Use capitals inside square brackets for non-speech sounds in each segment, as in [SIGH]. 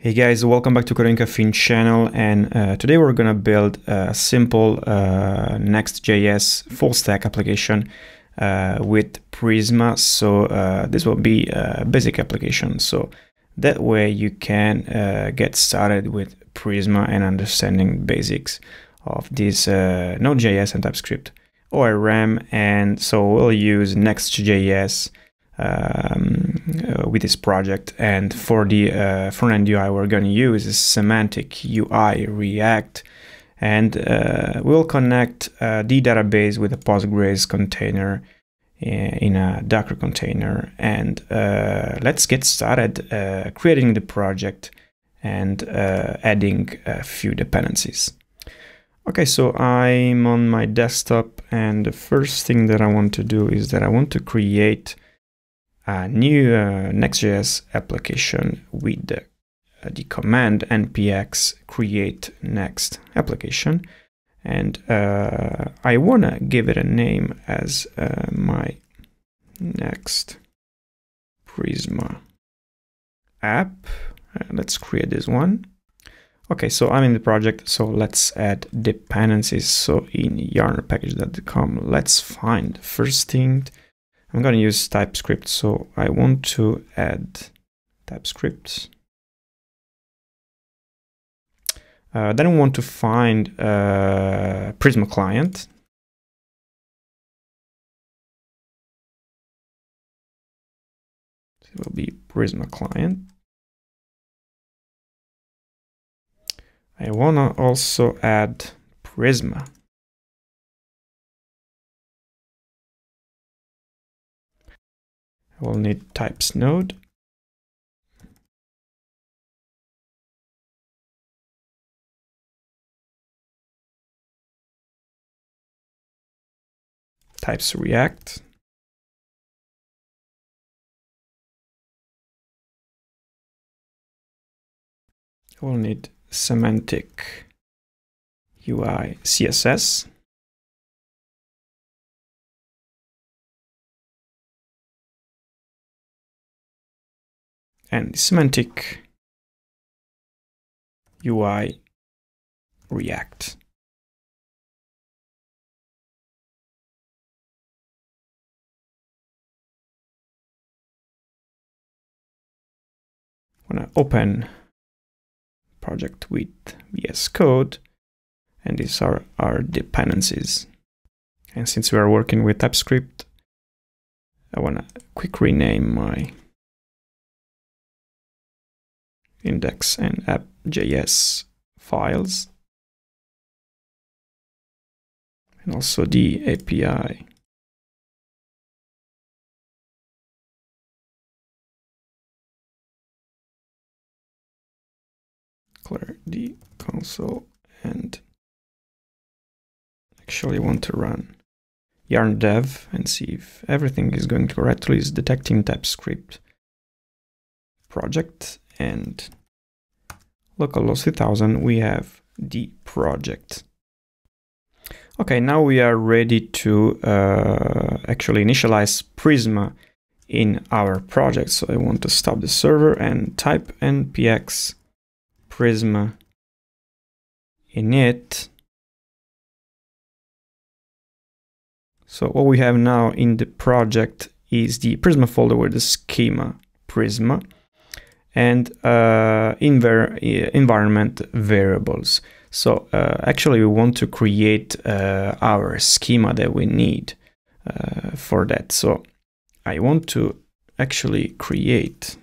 Hey guys, welcome back to Coding Caffeine channel and uh, today we're gonna build a simple uh, Next.js full stack application uh, with Prisma. So uh, this will be a basic application. So that way you can uh, get started with Prisma and understanding basics of this uh, Node.js and TypeScript ORM. And so we'll use Next.js um, uh, with this project. And for the uh, front end UI, we're going to use is semantic UI React. And uh, we'll connect uh, the database with a Postgres container in a Docker container. And uh, let's get started uh, creating the project and adding a few dependencies. Okay, so I'm on my desktop and the first thing that I want to do is that I want to create a new uh, Next.js application with the, uh, the command npx create next application. And uh, I want to give it a name as uh, my next Prisma app. Uh, let's create this one. Okay, so I'm in the project, so let's add dependencies. So in yarn-package.com, let's find first thing I'm going to use TypeScript, so I want to add TypeScript. Uh, then I want to find uh, Prisma client. It will be Prisma client. I want to also add Prisma. I will need types node. Types React. We'll need semantic UI CSS. And semantic UI React. When I open project with VS Code, and these are our dependencies. And since we are working with TypeScript, I want to quick rename my index and app.js files and also the API. Clear the console and actually want to run yarn dev and see if everything is going correctly is detecting TypeScript project and localhost 3000 we have the project. Okay now we are ready to uh, actually initialize prisma in our project. So i want to stop the server and type npx prisma init so what we have now in the project is the prisma folder with the schema prisma and uh, environment variables. So uh, actually we want to create uh, our schema that we need uh, for that. So I want to actually create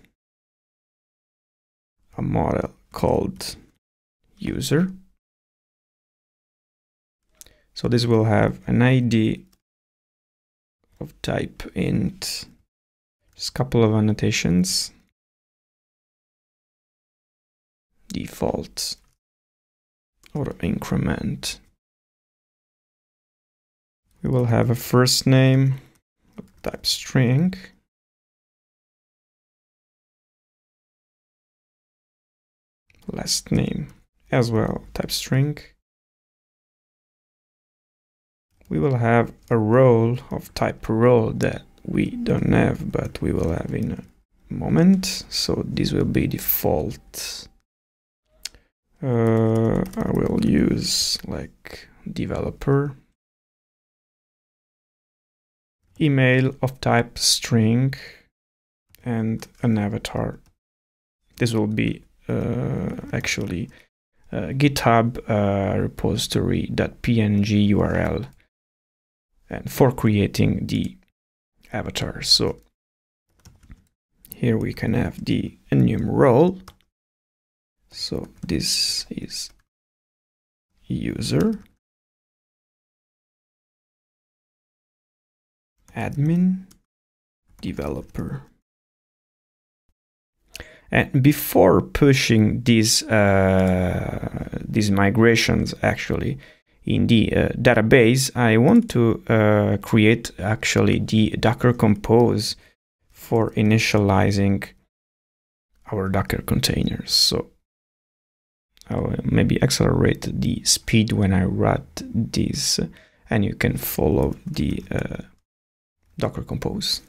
a model called user. So this will have an ID of type int, just a couple of annotations default or increment. We will have a first name type string. Last name as well, type string. We will have a role of type role that we don't have, but we will have in a moment. So this will be default uh, I will use like developer email of type string and an avatar. This will be uh, actually uh, GitHub uh, repository.png URL and for creating the avatar. So here we can have the enum role. So this is user admin developer and before pushing these uh, these migrations actually in the uh, database, I want to uh, create actually the Docker Compose for initializing our Docker containers. So I'll maybe accelerate the speed when I write this and you can follow the uh, Docker Compose.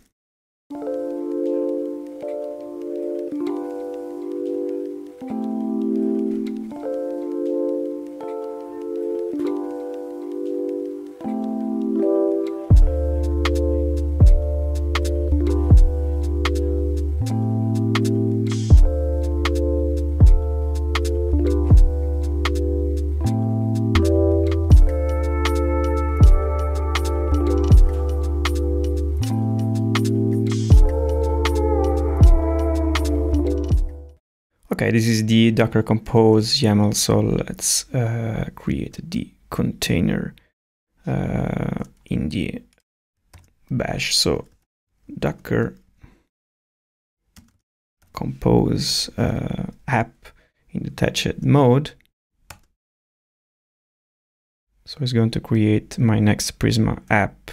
Docker Compose YAML. So let's uh, create the container uh, in the bash. So Docker Compose uh, app in detached mode. So it's going to create my next Prisma app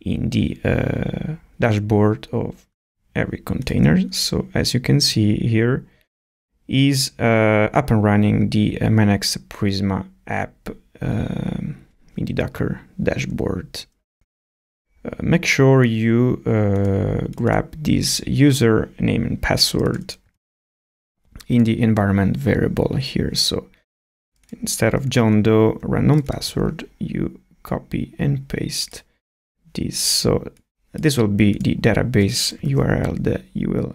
in the uh, dashboard of every container. So as you can see here, is uh, up and running the uh, my next Prisma app um, in the Docker dashboard. Uh, make sure you uh, grab this username and password in the environment variable here. So instead of John Doe random password, you copy and paste this. So this will be the database URL that you will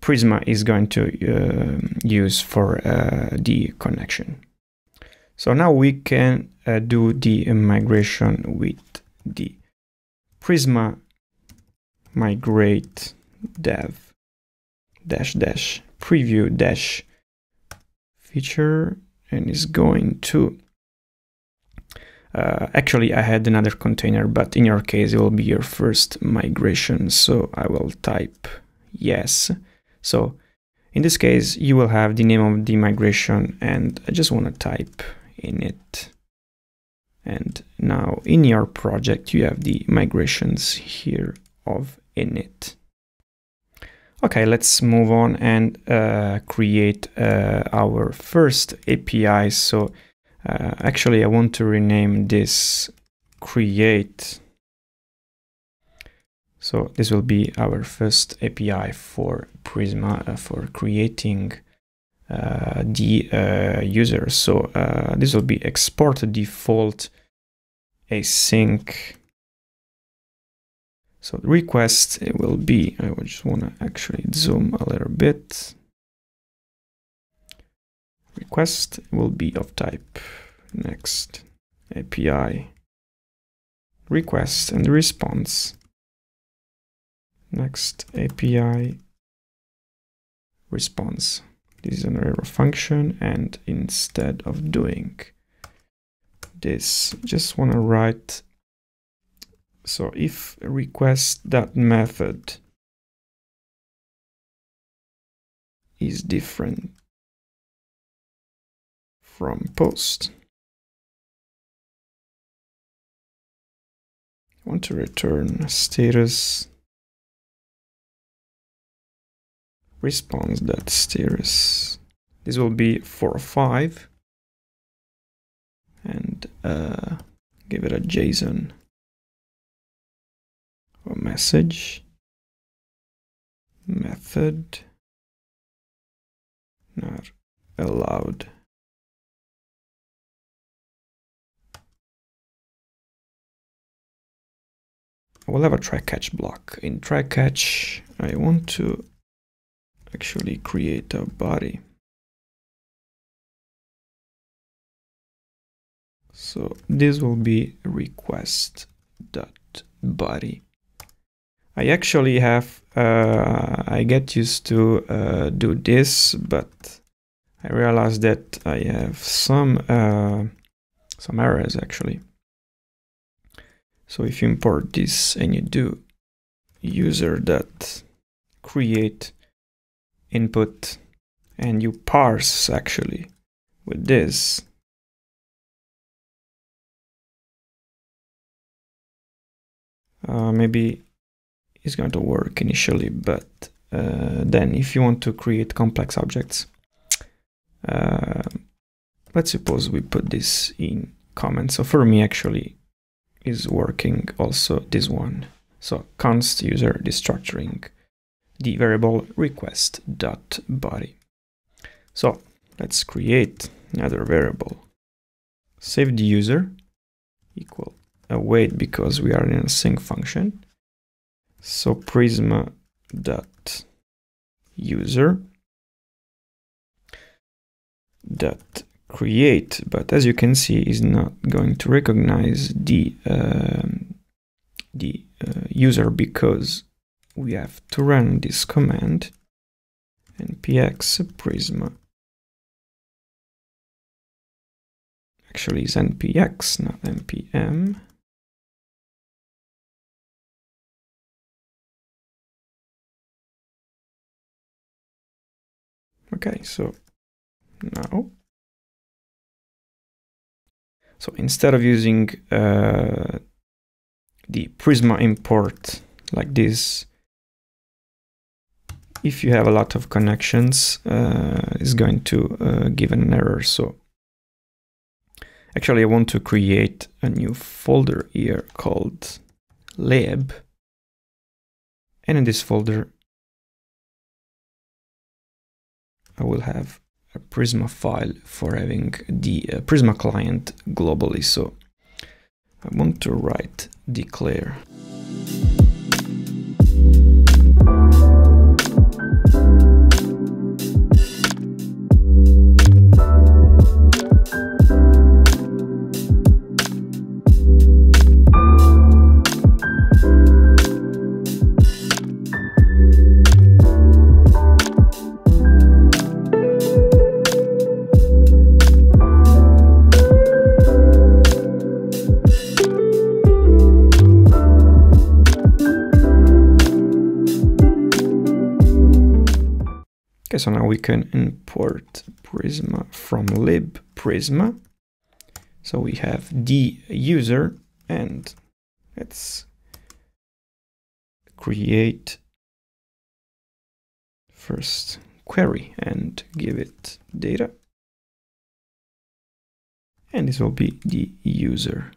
Prisma is going to uh, use for uh, the connection. So now we can uh, do the migration with the Prisma migrate dev dash dash preview dash feature and is going to uh, actually I had another container but in your case it will be your first migration so I will type yes so in this case, you will have the name of the migration and I just want to type in it. And now in your project, you have the migrations here of init. Okay, let's move on and uh, create uh, our first API. So uh, actually, I want to rename this create so this will be our first API for Prisma uh, for creating uh, the uh, user. So uh, this will be export default async. So the request it will be, I just want to actually zoom a little bit. Request will be of type next API request and response Next API response. This is an arrow function and instead of doing this, just want to write so if request that method is different from post. I want to return status response that steers. This will be four five. And uh, give it a JSON or message method not allowed. I will have a try catch block. In try catch, I want to actually create a body. So this will be request dot body. I actually have uh, I get used to uh, do this, but I realize that I have some uh, some errors actually. So if you import this and you do user dot create input and you parse actually with this. Uh, maybe it's going to work initially but uh, then if you want to create complex objects uh, let's suppose we put this in comment so for me actually is working also this one. So const user destructuring the variable request dot body. So let's create another variable. Save the user equal await because we are in async function. So prisma dot user dot create, but as you can see, is not going to recognize the um, the uh, user because we have to run this command npx prisma. Actually is npx not npm. Okay so now so instead of using uh, the prisma import like this if you have a lot of connections, uh, it's going to uh, give an error. So actually I want to create a new folder here called lib. And in this folder, I will have a Prisma file for having the uh, Prisma client globally. So I want to write declare so now we can import Prisma from lib Prisma. So we have the user and let's create first query and give it data. And this will be the user.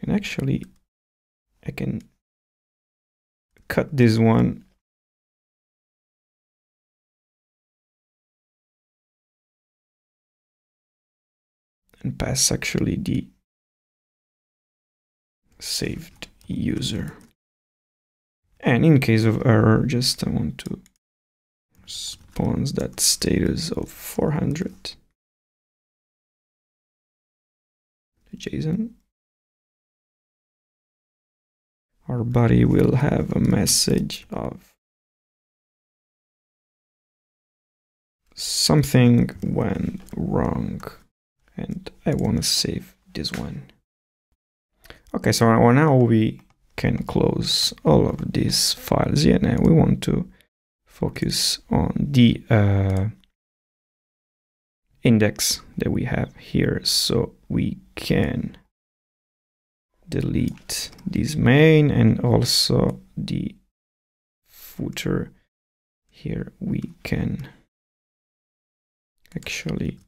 And actually, I can cut this one and pass actually the saved user. And in case of error, just I want to spawns that status of 400. JSON. Our body will have a message of something went wrong and I want to save this one. Okay, so now we can close all of these files here. Now we want to focus on the uh, index that we have here. So we can delete this main and also the footer here we can actually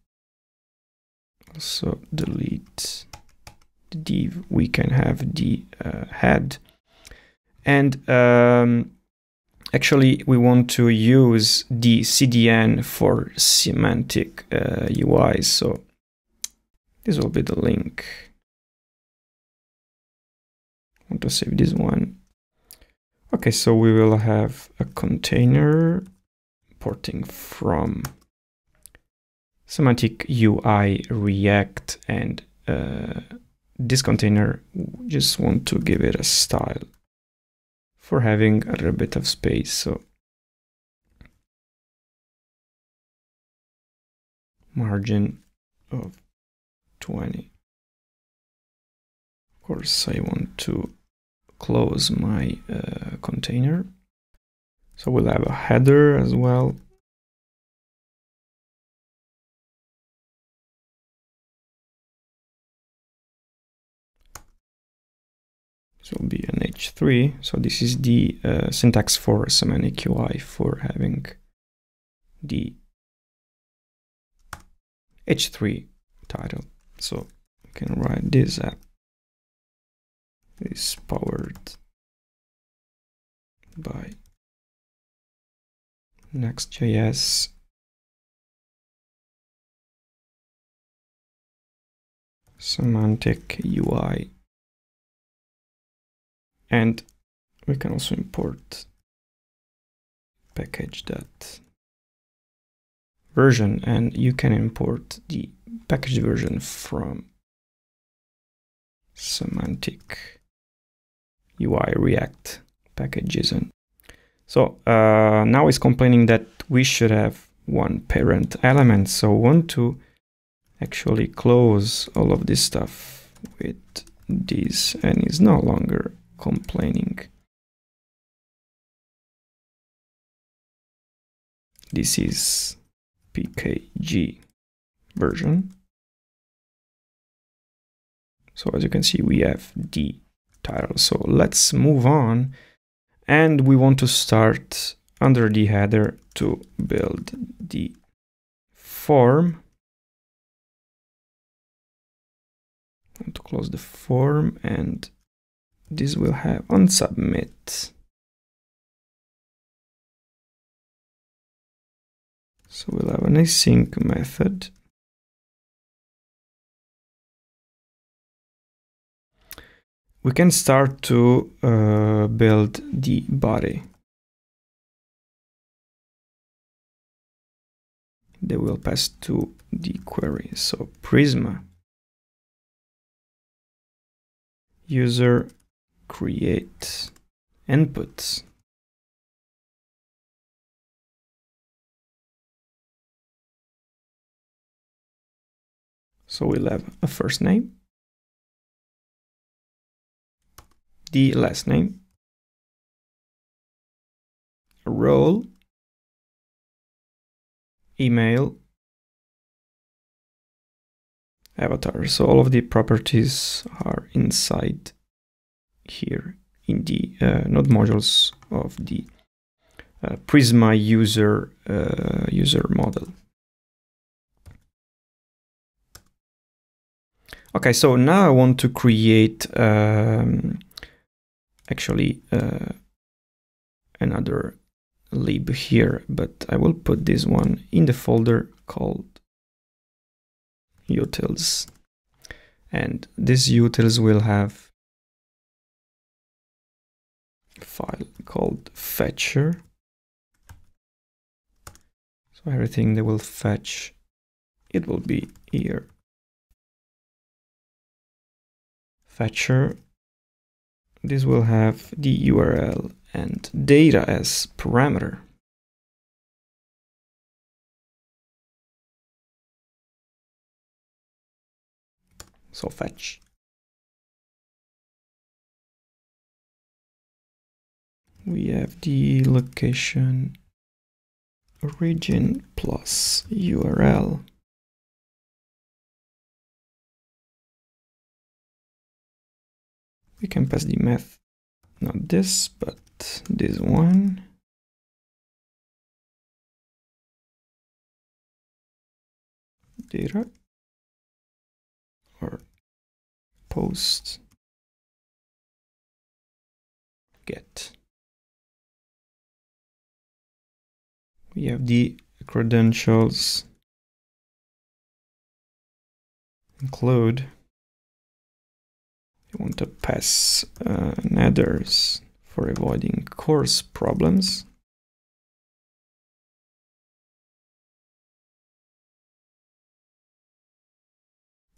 also delete the div we can have the uh, head and um, actually we want to use the CDN for semantic uh, UI. So this will be the link. Want to save this one. Okay, so we will have a container porting from semantic UI React and uh, this container just want to give it a style for having a little bit of space. So margin of 20. Of course, I want to close my uh, container. So we'll have a header as well. This will be an H3. So this is the uh, syntax for semantic UI for having the H3 title. So you can write this app is powered by Next.js semantic UI and we can also import package that version and you can import the package version from semantic UI React package So uh, now it's complaining that we should have one parent element. So want to actually close all of this stuff with this and is no longer complaining. This is PKG version. So as you can see, we have the title. So let's move on. And we want to start under the header to build the form. I want to close the form and this will have on submit. So we'll have an async method we can start to uh, build the body. They will pass to the query. So Prisma user create inputs. So we'll have a first name the last name, role, email, avatar. So all of the properties are inside here in the uh, node modules of the uh, Prisma user uh, user model. Okay, so now I want to create um, actually uh, another lib here, but I will put this one in the folder called utils. And this utils will have file called fetcher. So everything they will fetch, it will be here. Fetcher this will have the URL and data as parameter. So fetch. We have the location origin plus URL. we can pass the math. Not this but this one. Data. Or post. Get we have the credentials include you want to pass uh, nethers for avoiding CORS problems.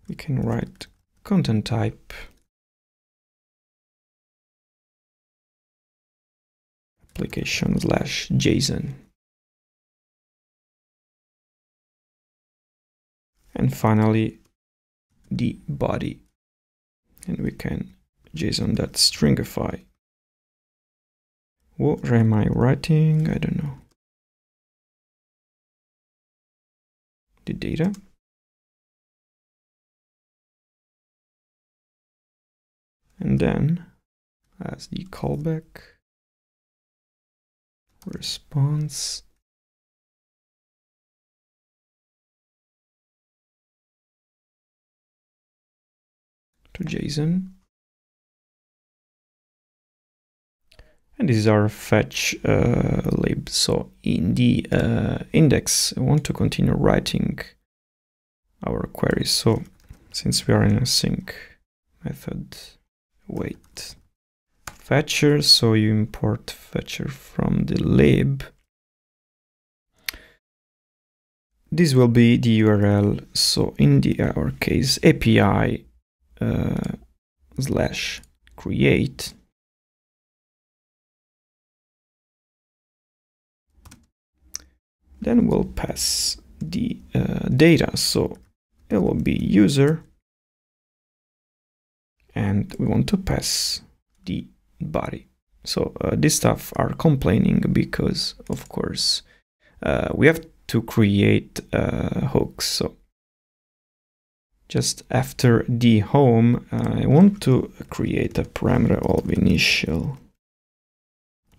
We can write content type. Application slash JSON. And finally, the body. And we can JSON that stringify. What am I writing? I don't know. The data. And then as the callback, response to JSON. And this is our fetch uh, lib. So in the uh, index, I want to continue writing our query. So since we are in async method, wait fetcher so you import fetcher from the lib this will be the url so in the our case api uh, slash create then we'll pass the uh, data so it will be user and we want to pass the body. So uh, this stuff are complaining because, of course, uh, we have to create uh, hooks. So just after the home, I want to create a parameter of initial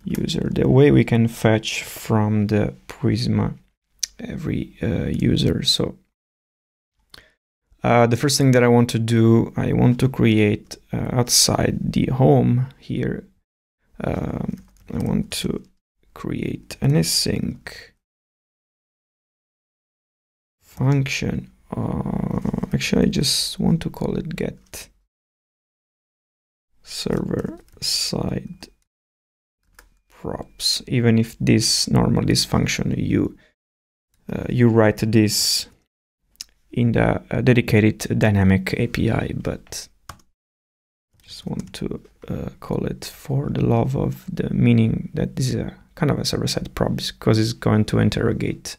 user. The way we can fetch from the Prisma every uh, user. So uh, the first thing that I want to do, I want to create uh, outside the home here. Um, I want to create an async function. Uh, actually, I just want to call it get server side props. Even if this normal this function you uh, you write this in the uh, dedicated dynamic API, but just want to uh, call it for the love of the meaning that this is a kind of a server-side prop because it's going to interrogate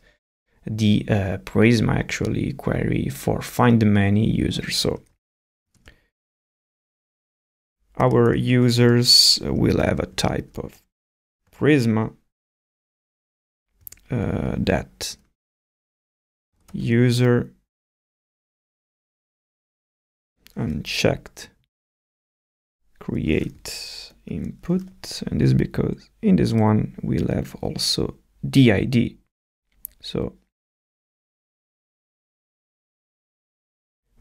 the uh, Prisma actually query for find many users. So our users will have a type of Prisma uh, that user unchecked create input and this because in this one we'll have also did so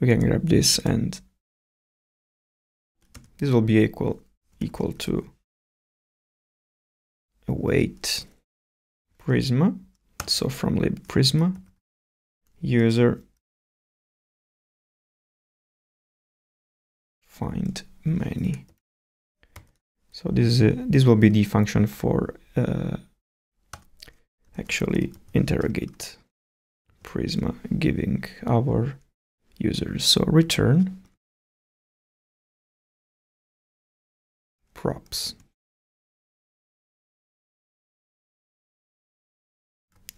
we can grab this and this will be equal equal to await prisma so from lib prisma user find many. So this is a, this will be the function for uh, actually interrogate Prisma giving our users. So return props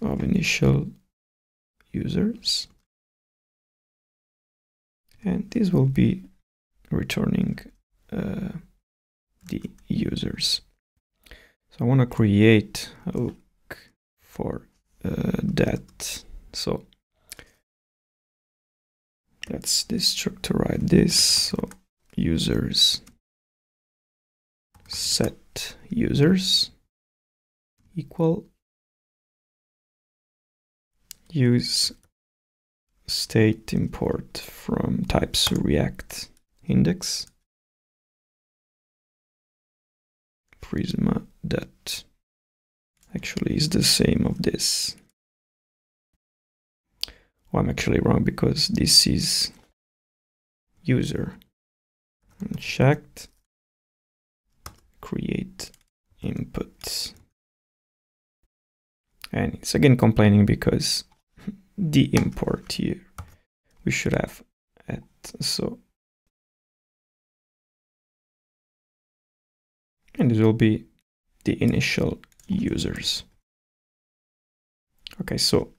of initial users and this will be returning uh, the users. So I want to create a hook for uh, that. So let's destructorize this. So users set users equal use state import from types react index prisma dot actually is the same of this. Oh, I'm actually wrong because this is user. Unchecked. Create input. And it's again complaining because [LAUGHS] the import here we should have at so and this will be the initial users okay so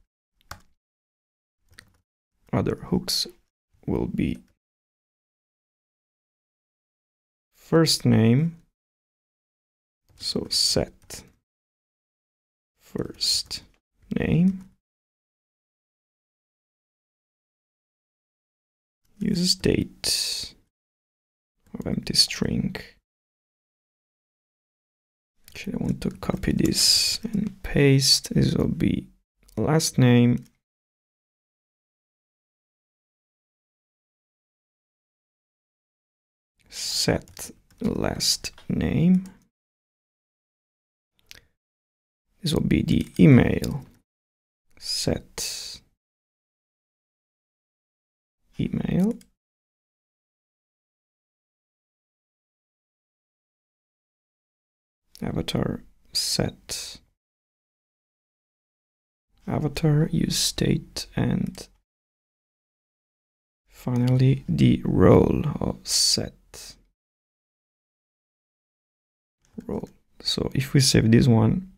other hooks will be. First name so set. First name. Use state of empty string. Actually I want to copy this and paste. This will be last name set last name. This will be the email. Set email. Avatar set. Avatar use state and finally the role of set role so if we save this one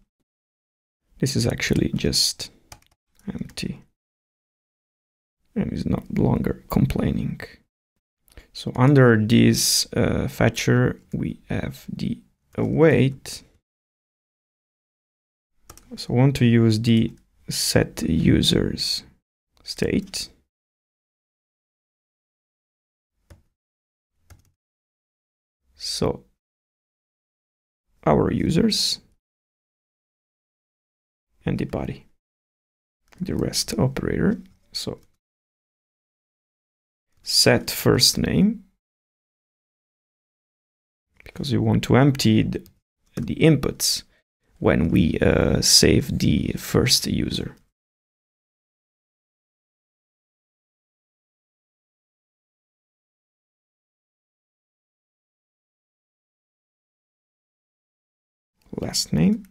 this is actually just empty and is not longer complaining. So under this uh, fetcher, we have the await. So I want to use the set users state. So our users and the body, the rest operator. So set first name because we want to empty the, the inputs when we uh, save the first user. Last name.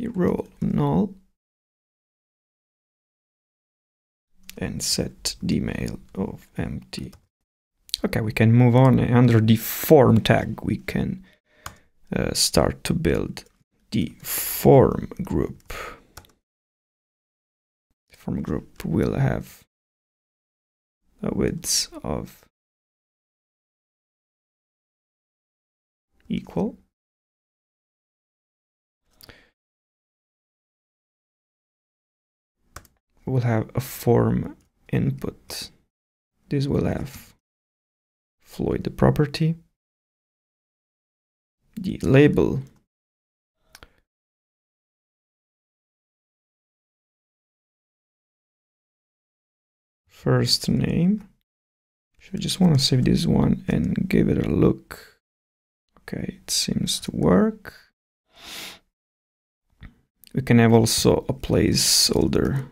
the role null and set the mail of empty. Okay, we can move on. Under the form tag, we can uh, start to build the form group. The form group will have a width of equal We'll have a form input. This will have fluid the property, the label, first name. So I just want to save this one and give it a look. Okay, it seems to work. We can have also a placeholder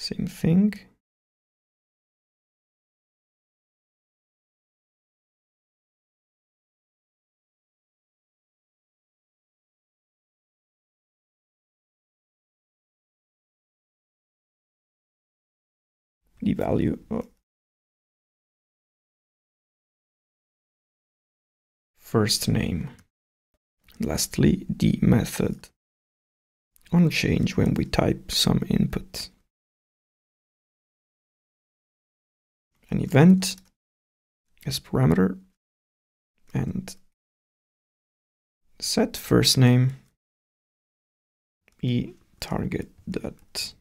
Same thing. The value of first name. Lastly, the method on change when we type some input. an event as parameter and set first name e target dot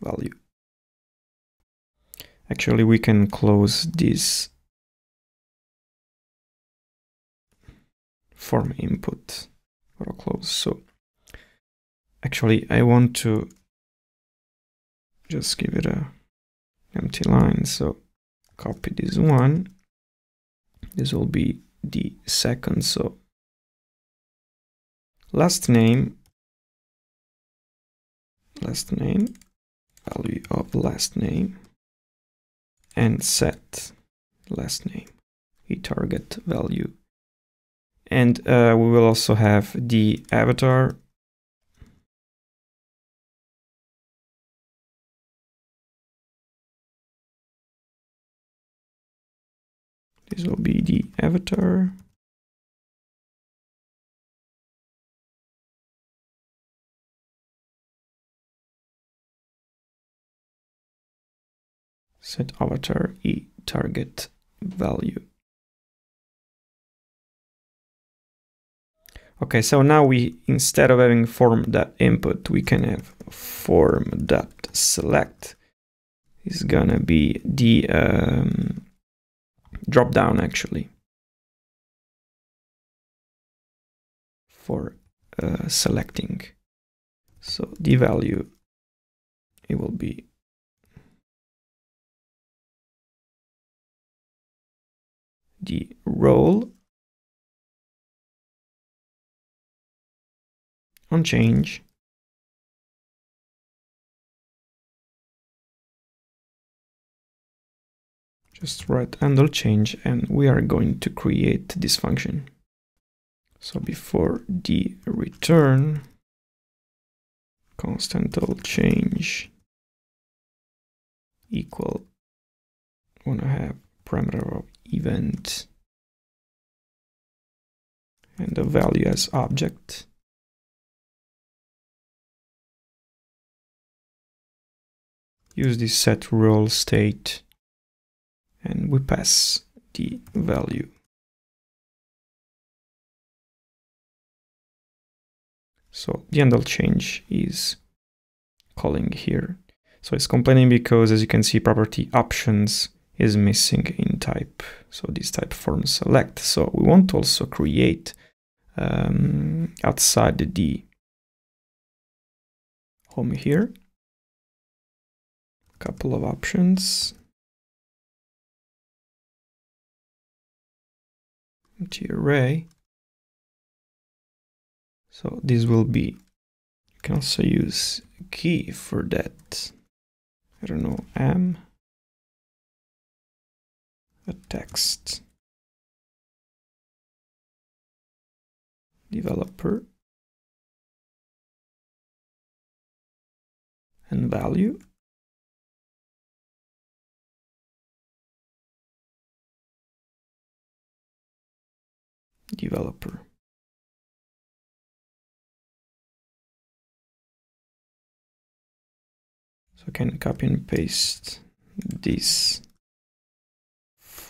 value. Actually, we can close this form input auto close. So actually I want to just give it a empty line. So copy this one. This will be the second. So last name, last name, value of last name, and set last name, a target value. And uh, we will also have the avatar This will be the avatar. Set avatar e target value. Okay, so now we, instead of having form.input, we can have form.select is gonna be the um, drop down actually for uh, selecting. So the value, it will be the role on change just write handle change and we are going to create this function. So before the return constantal change equal want to have parameter of event and the value as object use this set role state and we pass the value. So the handle change is calling here. So it's complaining because as you can see property options is missing in type. So this type form select. So we want to also create um, outside the home here. A couple of options. empty array. So this will be, you can also use key for that. I don't know, m, a text, developer, and value. developer. So I can copy and paste this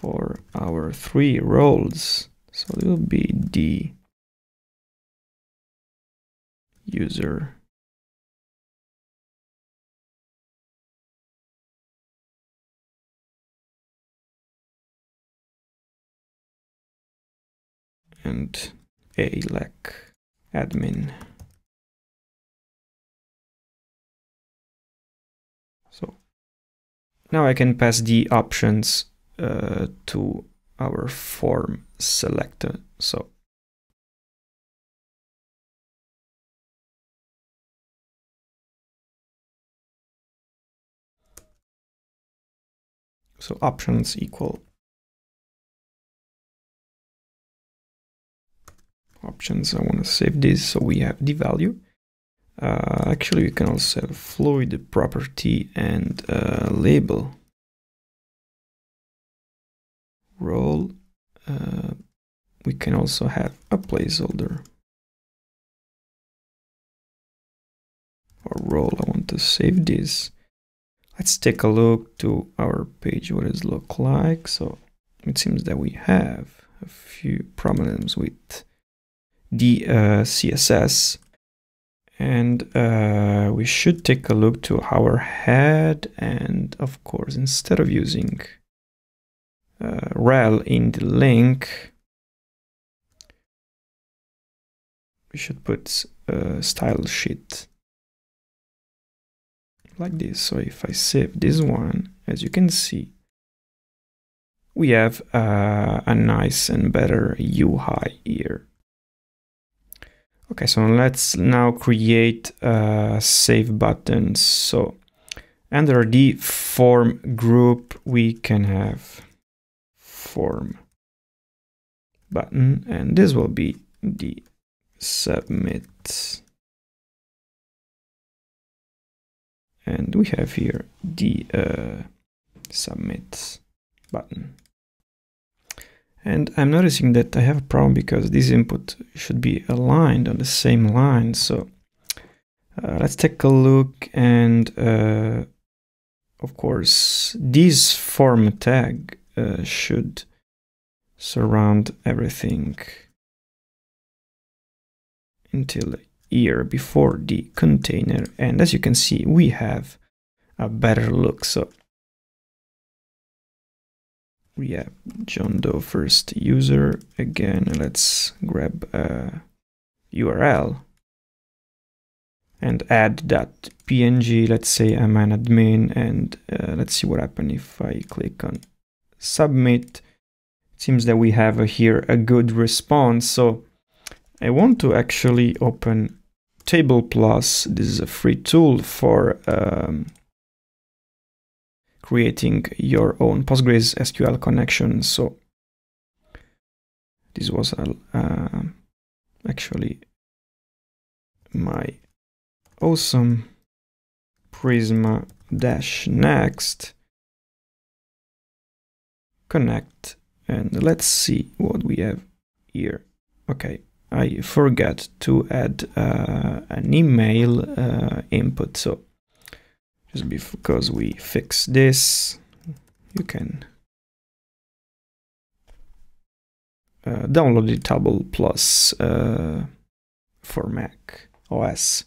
for our three roles. So it will be the user and alec admin. So now I can pass the options uh, to our form selector. So so options equal options. I want to save this so we have the value. Uh, actually, we can also have fluid property and uh, label. Role. Uh, we can also have a placeholder. Or role. I want to save this. Let's take a look to our page. What it look like? So it seems that we have a few problems with the uh, CSS and uh, we should take a look to our head and of course instead of using uh, rel in the link we should put a style sheet like this. So if I save this one, as you can see, we have uh, a nice and better UI here. Okay, so let's now create a save button. So under the form group, we can have form button, and this will be the submit. And we have here the uh, submit button. And I'm noticing that I have a problem because this input should be aligned on the same line. So uh, let's take a look and uh, of course this form tag uh, should surround everything until here before the container. And as you can see we have a better look. So we have John Doe first user. Again let's grab a URL and add that png let's say I'm an admin. And uh, let's see what happens if I click on submit. It seems that we have here a good response. So I want to actually open TablePlus. This is a free tool for um, creating your own Postgres SQL connection. So this was uh, actually my awesome Prisma dash next connect and let's see what we have here. Okay, I forgot to add uh, an email uh, input. So just because we fix this, you can uh, download the TablePlus uh, for Mac OS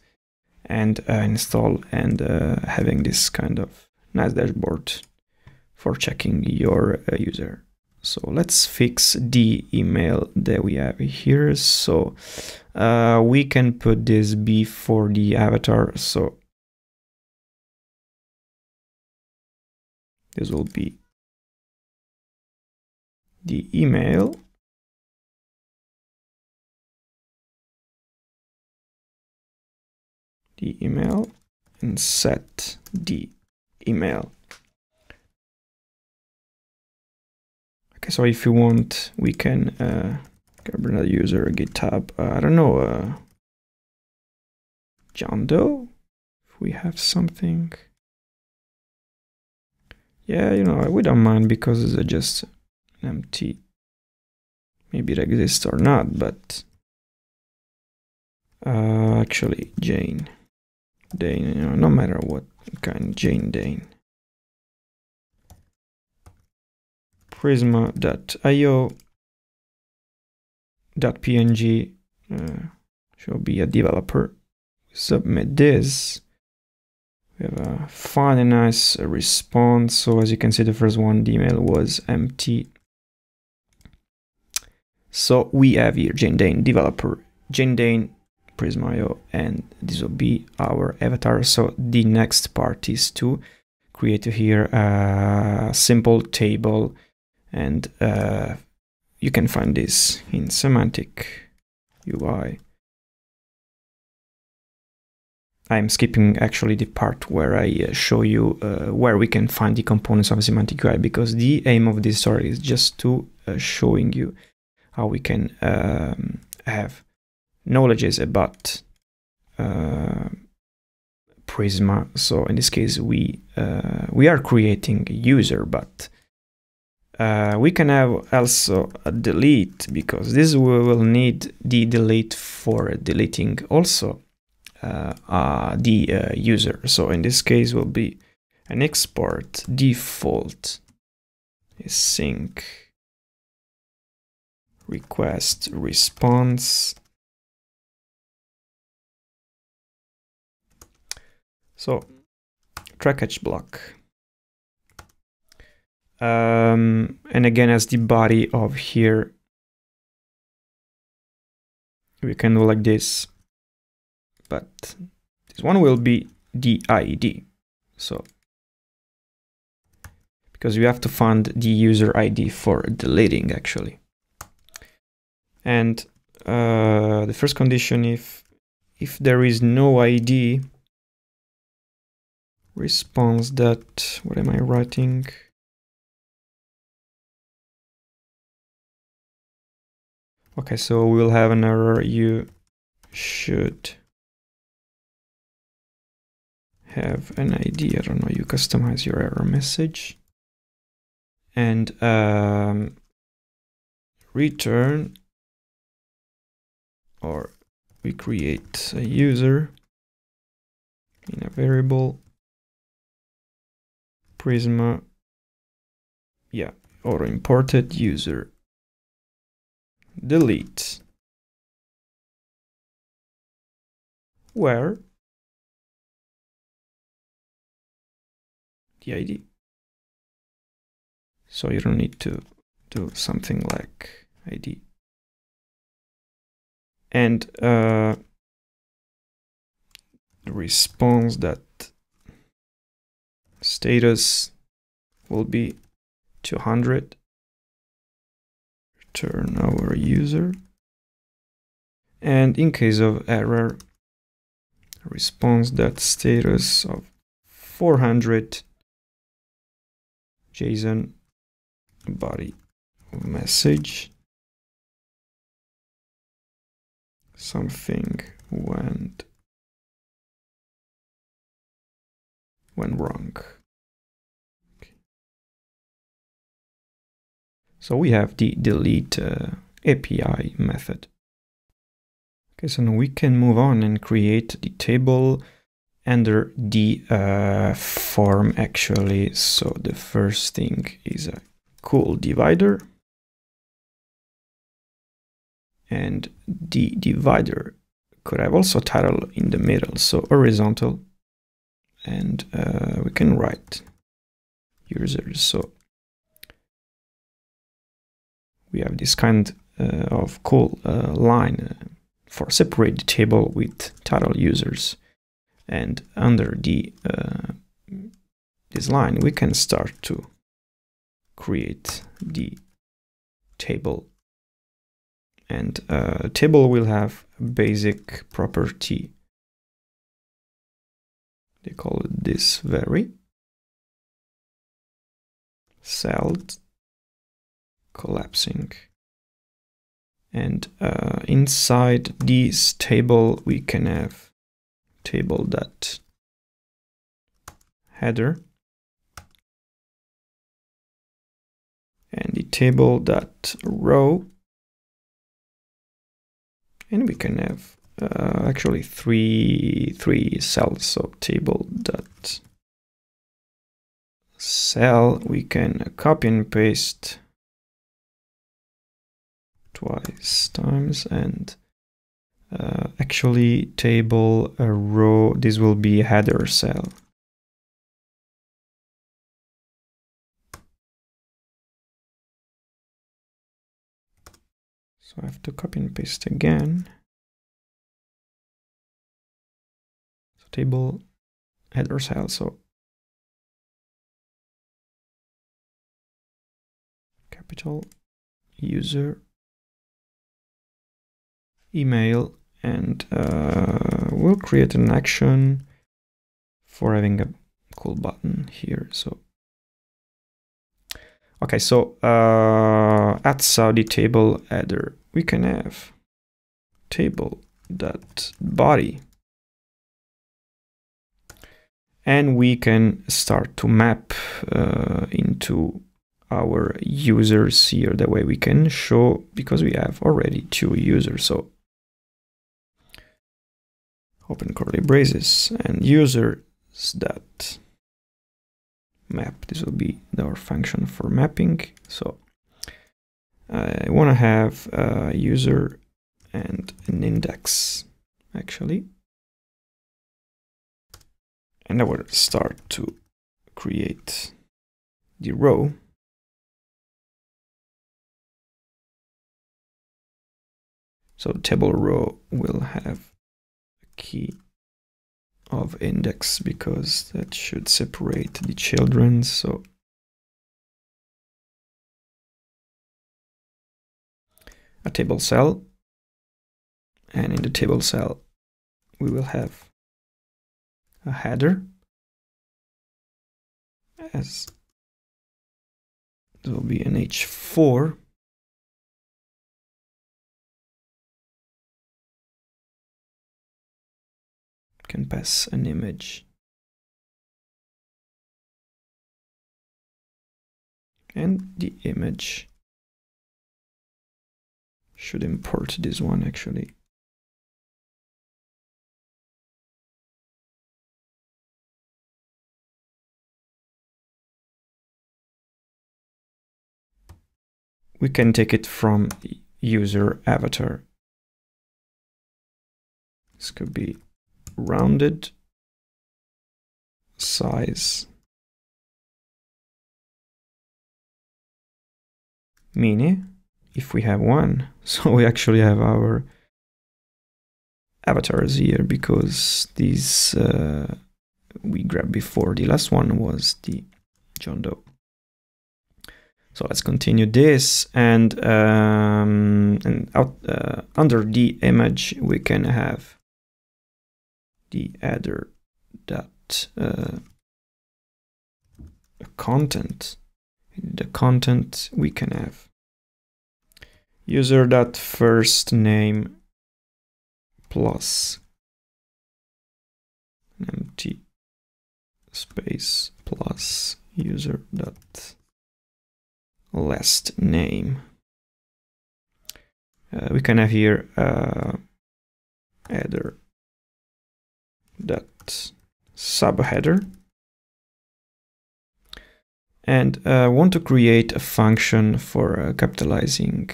and uh, install and uh, having this kind of nice dashboard for checking your user. So let's fix the email that we have here. So uh, we can put this before the avatar. So this will be the email. The email and set the email. Okay, so if you want, we can uh, another user, GitHub. Uh, I don't know, uh, John Doe. If we have something. Yeah, you know, we don't mind because it's just empty. Maybe it exists or not, but uh, actually, Jane, Dane, you know, no matter what kind, Jane Dane. prisma.io .png uh, should be a developer. Submit this. We have a fine and nice response. So as you can see, the first one, the email was empty. So we have here Jane Dane developer, Jane Dane Prisma.io, and this will be our avatar. So the next part is to create here a simple table and uh, you can find this in semantic UI. I'm skipping actually the part where I uh, show you uh, where we can find the components of semantic UI because the aim of this story is just to uh, showing you how we can um, have knowledges about uh, Prisma. So in this case, we uh, we are creating a user, but uh, we can have also a delete because this we will need the delete for deleting also uh, uh, the uh, user. So in this case will be an export default async request response. So try catch block um, and again as the body of here we can do like this, but this one will be the ID. So because we have to find the user ID for deleting actually. And uh, the first condition, if if there is no ID, response that, what am I writing? Okay, so we'll have an error. You should have an ID. I don't know. You customize your error message and um, return or we create a user in a variable Prisma yeah auto imported user delete. Where? The ID so you don't need to do something like ID and uh, response that status will be 200 return our user. And in case of error response that status of 400 json body message. Something went went wrong so we have the delete uh, API method. Okay so now we can move on and create the table under the uh, form actually. So the first thing is a cool divider. And the divider could have also title in the middle so horizontal. And uh, we can write users. So we have this kind uh, of cool uh, line uh, for separate the table with title users. And under the this line we can start to create the table. And uh, table will have basic property. They call it this very. celled collapsing. And uh, inside this table we can have table dot header. And the table dot row. And we can have uh, actually three three cells so table dot cell. We can copy and paste twice times and uh, actually table a row this will be header cell so I have to copy and paste again so table header cell. So capital user email and uh, we'll create an action for having a cool button here so. Okay so uh, at saudi table header we can have table dot body. And we can start to map uh, into our users here. That way we can show because we have already two users so open curly braces and users that map. This will be our function for mapping. So I want to have a user and an index actually. And I will start to create the row. So table row will have key of index because that should separate the children. So a table cell and in the table cell we will have a header as there will be an h4 can pass an image and the image should import this one actually we can take it from user avatar. This could be rounded size mini if we have one. [LAUGHS] So we actually have our avatars here because these uh, we grabbed before. The last one was the John Doe. So let's continue this and, um, and out, uh, under the image we can have the header dot uh, content. the content we can have user dot first name plus empty space plus user dot last name. Uh, we can have here uh, header dot subheader and uh, want to create a function for uh, capitalizing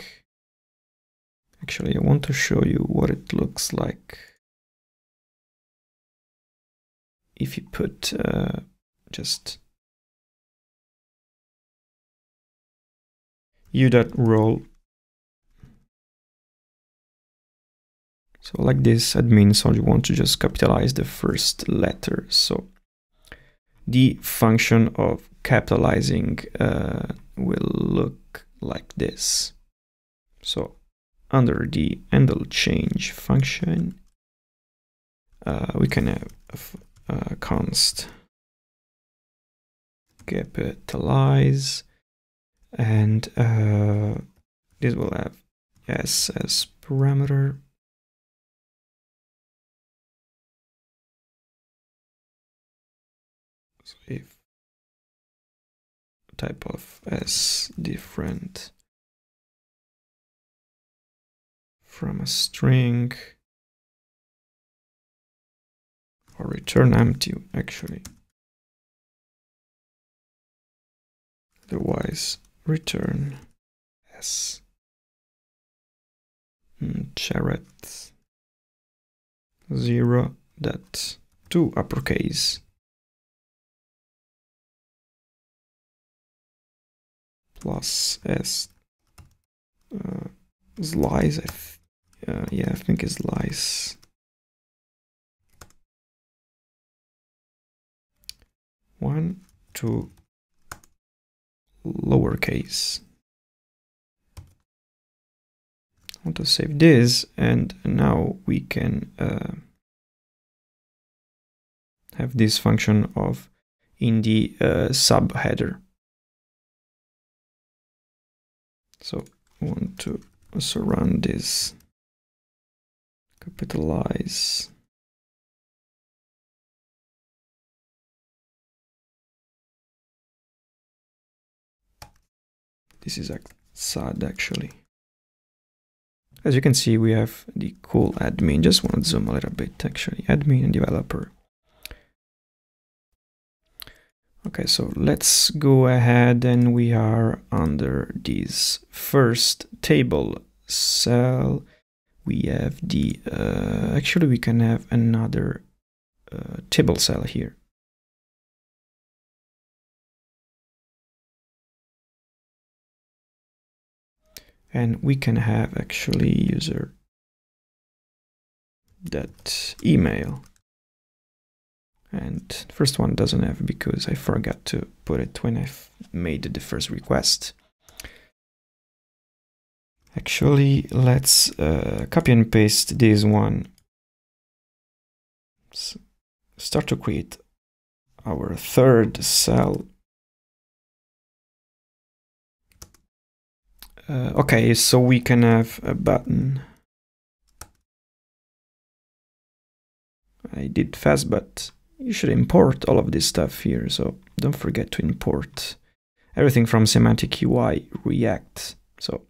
actually I want to show you what it looks like if you put uh, just u dot. So like this, that means you want to just capitalize the first letter. So the function of capitalizing uh, will look like this. So under the handle change function, uh, we can have a const capitalize and uh, this will have s as parameter type of s different from a string or return empty actually. Otherwise return s. Hmm, charAt zero dot two uppercase plus s uh, slice uh, yeah I think it's slice one two lowercase. I want to save this and now we can uh, have this function of in the uh, subheader. So I want to surround this capitalize This is sad actually. As you can see, we have the cool admin. Just want to zoom a little bit actually. Admin and developer. Okay, so let's go ahead and we are under this first table cell. We have the, uh, actually we can have another uh, table cell here. and we can have actually user that email and first one doesn't have because I forgot to put it when I made the first request. Actually, let's uh, copy and paste this one. So start to create our third cell. Uh, okay, so we can have a button. I did fast, but you should import all of this stuff here. So don't forget to import everything from Semantic UI React. So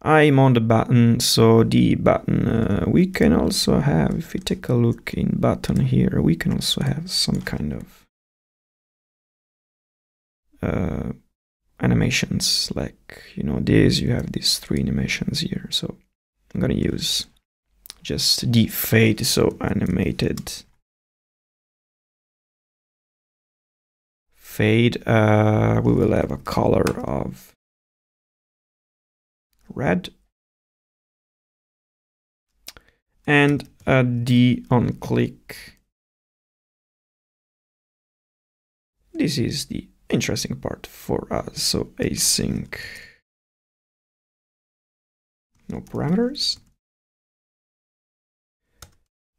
I'm on the button. So the button, uh, we can also have, if we take a look in button here, we can also have some kind of uh, animations like, you know, this, you have these three animations here. So I'm to use just the fade, so animated fade, uh, we will have a color of red. And a D on click. This is the interesting part for us. So async, no parameters.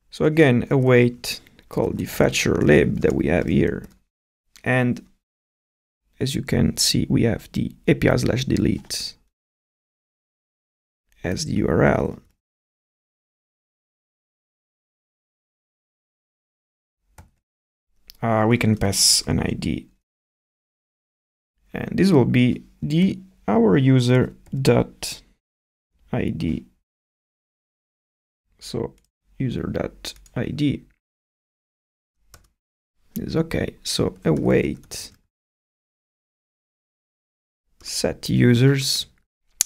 So again, await called the fetcher lib that we have here and as you can see, we have the API slash delete as the URL. Uh, we can pass an ID. And this will be the our user dot ID. So user dot ID is okay. So await. Set users.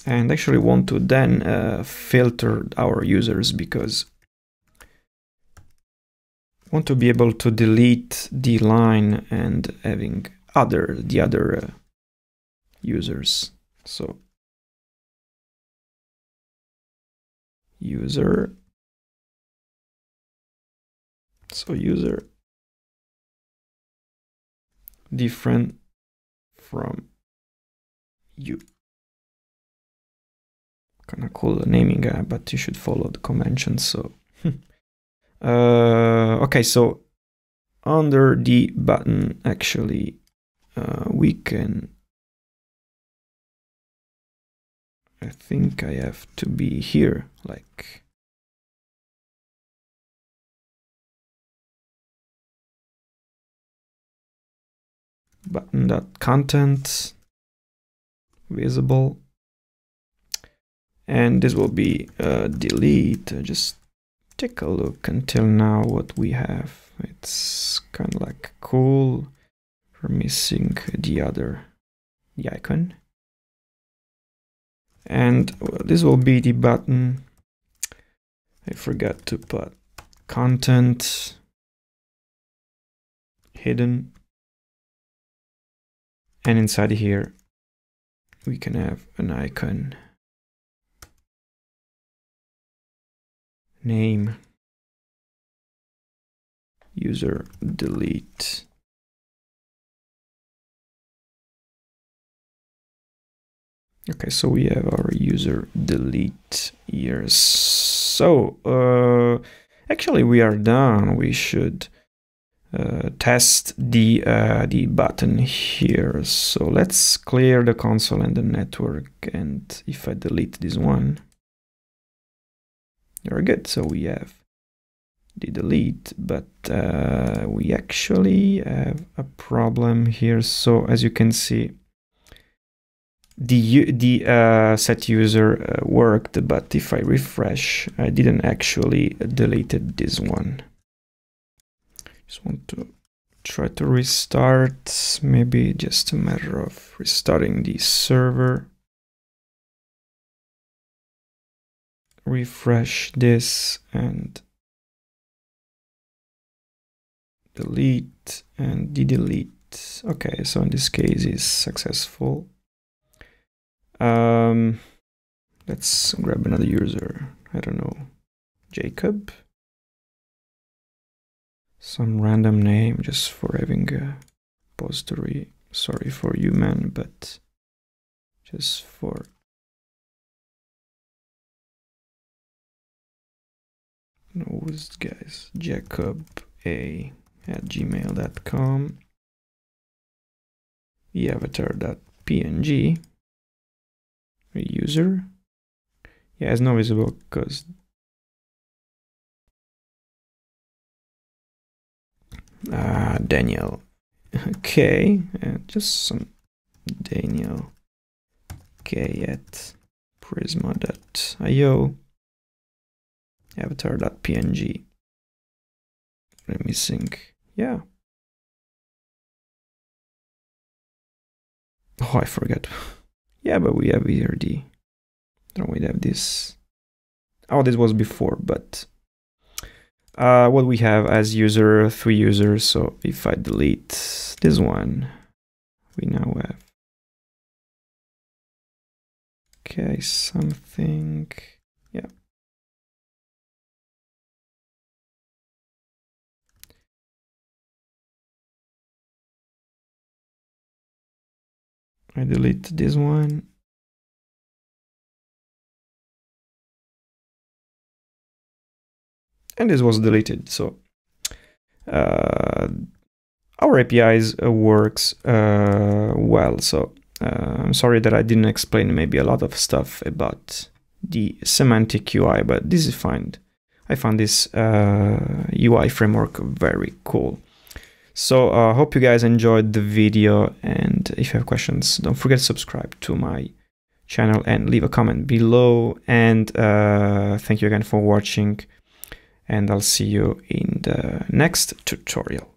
And actually want to then uh, filter our users because want to be able to delete the line and having other the other uh, users. So user. So user different from you. Kind of cool the naming, but you should follow the convention. So, [LAUGHS] uh, okay, so under the button, actually, uh, we can. I think I have to be here, like button dot content visible. And this will be uh, delete. Just take a look until now what we have. It's kind of like cool. We're missing the other the icon. And this will be the button. I forgot to put content hidden and inside here, we can have an icon. Name. User delete. Okay, so we have our user delete here. So, uh, actually we are done. We should uh, test the uh, the button here. So let's clear the console and the network. And if I delete this one, very good. So we have the delete, but uh, we actually have a problem here. So as you can see, the the uh, set user uh, worked, but if I refresh, I didn't actually deleted this one. Just want to try to restart, maybe just a matter of restarting the server. Refresh this and delete and de-delete. Okay, so in this case is successful. Um, let's grab another user. I don't know, Jacob. Some random name just for having a repository. Sorry for you, man, but just for knows guys jacob a at gmail.com eavatar.png user? Yeah it's not visible because uh, Daniel. Okay uh, just some Daniel. K at prisma.io avatar.png let me sync yeah. Oh I forgot. Yeah but we have the don't we have this? Oh this was before but uh, what we have as user three users so if I delete this one we now have okay something yeah I delete this one. And this was deleted. So uh, our APIs uh, works uh, well. So uh, I'm sorry that I didn't explain maybe a lot of stuff about the semantic UI, but this is fine. I found this UI framework very cool. So I uh, hope you guys enjoyed the video and if you have questions, don't forget to subscribe to my channel and leave a comment below. And uh, thank you again for watching and I'll see you in the next tutorial.